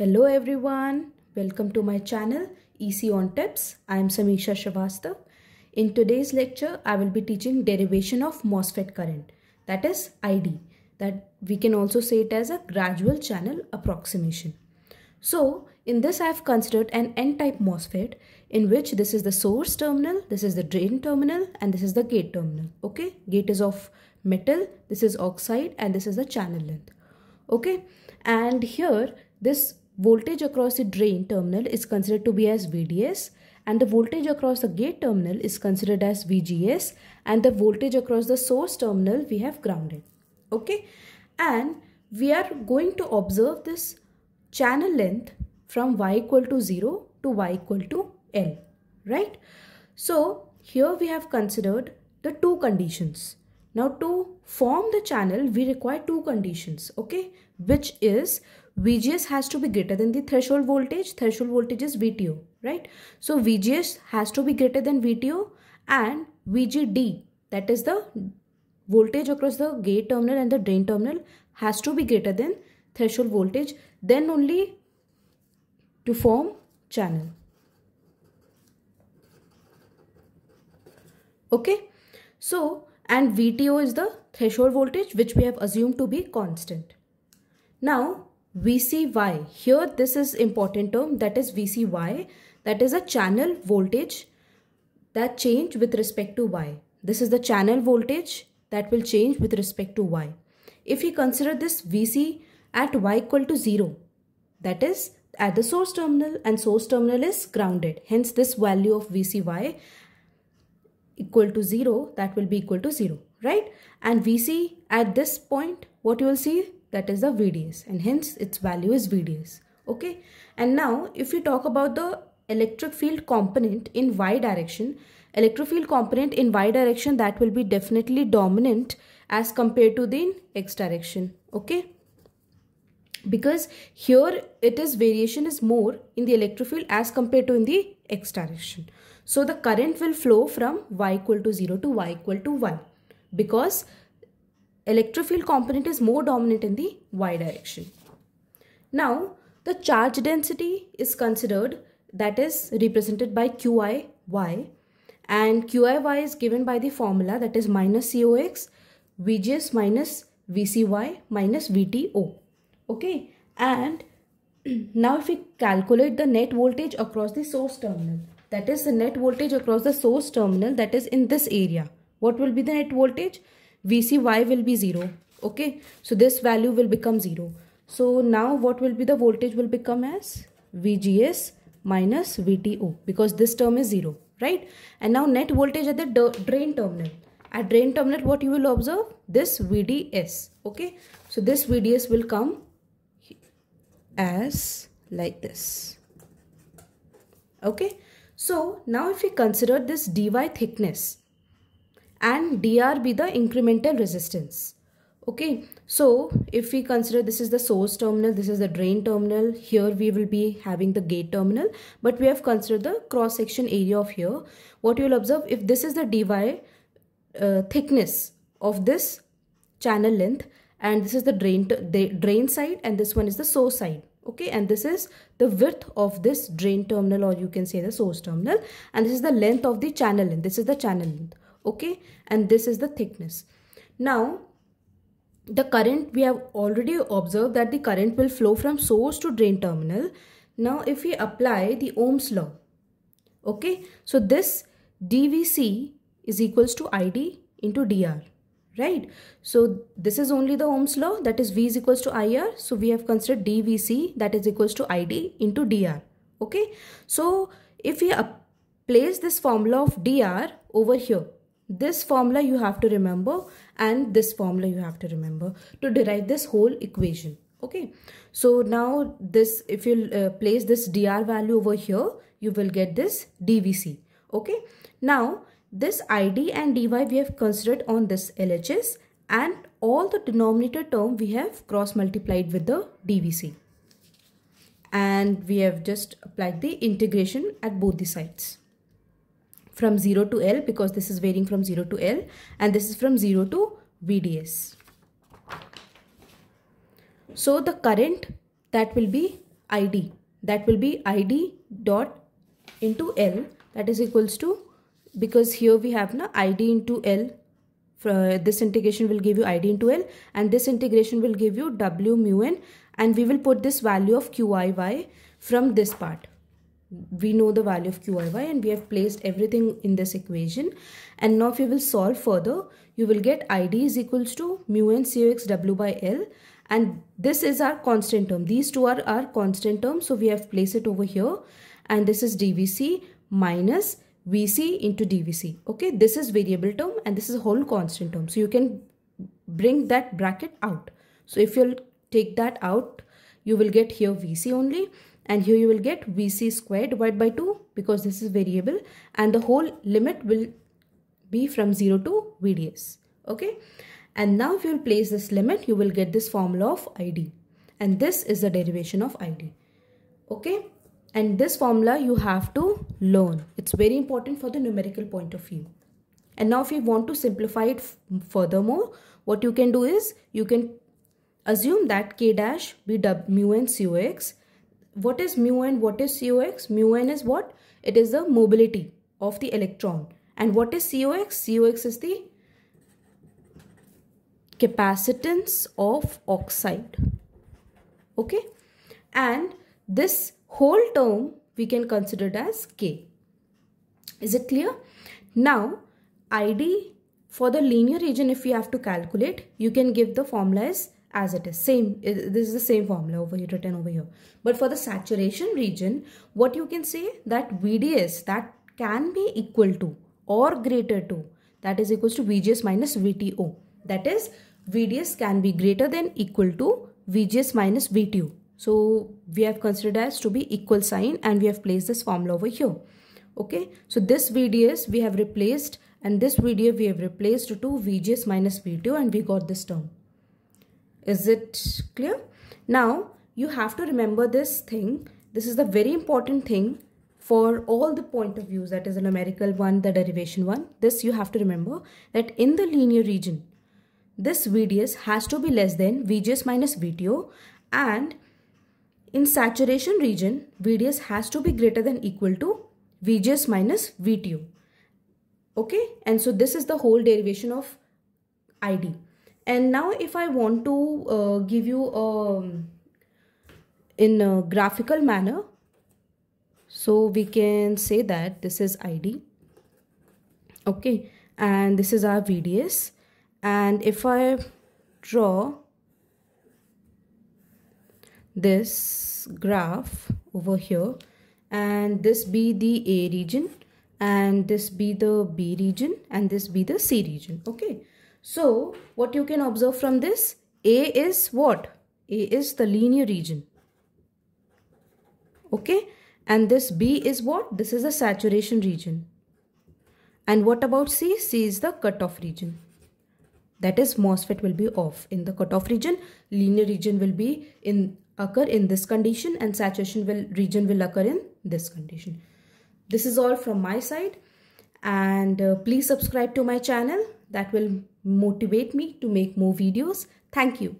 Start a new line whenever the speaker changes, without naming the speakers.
Hello everyone, welcome to my channel EC on Tips. I am Samisha Shrivastava. In today's lecture, I will be teaching derivation of MOSFET current that is ID that we can also say it as a gradual channel approximation. So in this I have considered an N-type MOSFET in which this is the source terminal, this is the drain terminal and this is the gate terminal. Okay, gate is of metal, this is oxide and this is the channel length. Okay, and here this voltage across the drain terminal is considered to be as VDS and the voltage across the gate terminal is considered as VGS and the voltage across the source terminal we have grounded. Okay, and we are going to observe this channel length from y equal to 0 to y equal to L, right? So here we have considered the two conditions. Now to form the channel, we require two conditions, okay? Which is VGS has to be greater than the threshold voltage. Threshold voltage is VTO, right? So VGS has to be greater than VTO and VGD, that is the voltage across the gate terminal and the drain terminal has to be greater than threshold voltage. Then only to form channel. Okay, so and VTO is the threshold voltage which we have assumed to be constant. Now VCY, here this is important term that is VCY that is a channel voltage that change with respect to Y. This is the channel voltage that will change with respect to Y. If we consider this VC at Y equal to 0 that is at the source terminal and source terminal is grounded. Hence this value of VCY equal to 0 that will be equal to 0 right and VC at this point what you will see that is the VDS and hence its value is VDS okay and now if we talk about the electric field component in Y direction electric field component in Y direction that will be definitely dominant as compared to the X direction okay because here it is variation is more in the electric field as compared to in the x direction. So the current will flow from y equal to 0 to y equal to 1 because electric field component is more dominant in the y direction. Now the charge density is considered that is represented by QI y and QI y is given by the formula that is minus COX VGS minus VCY minus VTO okay? And now if we calculate the net voltage across the source terminal that is the net voltage across the source terminal that is in this area what will be the net voltage vcy will be 0 okay? So this value will become 0 so now what will be the voltage will become as vgs minus vto because this term is 0 right? And now net voltage at the drain terminal. At drain terminal what you will observe? This vds okay? So this vds will come as like this okay? So now if we consider this dy thickness and dr be the incremental resistance. Okay so if we consider this is the source terminal this is the drain terminal here we will be having the gate terminal but we have considered the cross section area of here. What you will observe if this is the dy uh, thickness of this channel length and this is the drain the drain side and this one is the source side. Okay and this is the width of this drain terminal or you can say the source terminal and this is the length of the channel length. This is the channel length okay? And this is the thickness. Now the current we have already observed that the current will flow from source to drain terminal. Now if we apply the ohms law okay? So this dvc is equals to id into dr right? So this is only the ohms law that is v is equals to ir so we have considered dvc that is equals to id into dr okay? So if we place this formula of dr over here this formula you have to remember and this formula you have to remember to derive this whole equation okay so now this if you uh, place this dr value over here you will get this dvc okay now this id and dy we have considered on this LHS and all the denominator term we have cross multiplied with the dvc. And we have just applied the integration at both the sides. From 0 to L because this is varying from 0 to L and this is from 0 to VDS. So the current that will be id that will be id dot into l that is equals to because here we have na id into l this integration will give you id into l and this integration will give you w mu n and we will put this value of qiy from this part we know the value of qiy and we have placed everything in this equation. And now if you will solve further you will get id is equals to mu n cox w by l. And this is our constant term. These two are our constant terms. So we have placed it over here. And this is dvc minus vc into dvc okay this is variable term and this is whole constant term. So you can bring that bracket out. So if you'll take that out you will get here vc only and here you will get vc squared divided by 2 because this is variable. And the whole limit will be from 0 to vds okay? And now if you will place this limit you will get this formula of id and this is the derivation of id okay? And this formula you have to learn. It's very important for the numerical point of view. And now if you want to simplify it furthermore what you can do is you can assume that k dash be mu n cox what is mu n? What is cox mu n is what? It is the mobility of the electron. And what is cox cox is the capacitance of oxide. Okay? And this whole term we can consider it as k. Is it clear? Now id for the linear region if we have to calculate you can give the formula as as it is. Same this is the same formula over here written over here. But for the saturation region what you can say that vds that can be equal to or greater to that is equals to vgs minus vto. That is vds can be greater than equal to vgs minus vto so we have considered as to be equal sign and we have placed this formula over here. Okay? So this vds we have replaced and this vds we have replaced to vgs minus vto and we got this term is it clear? Now, you have to remember this thing. This is the very important thing for all the point of views that is a numerical one, the derivation one. This you have to remember that in the linear region, this VDS has to be less than VGS minus VTO and in saturation region, VDS has to be greater than equal to VGS minus VTO. Okay, and so this is the whole derivation of ID and now if I want to uh, give you um, in a graphical manner so we can say that this is ID okay? And this is our VDS and if I draw this graph over here and this be the A region and this be the B region and this be the C region okay so what you can observe from this, A is what? A is the linear region. Okay. And this B is what? This is the saturation region. And what about C? C is the cutoff region. That is MOSFET will be off. In the cutoff region, linear region will be in occur in this condition and saturation will region will occur in this condition. This is all from my side and uh, please subscribe to my channel that will motivate me to make more videos. Thank you.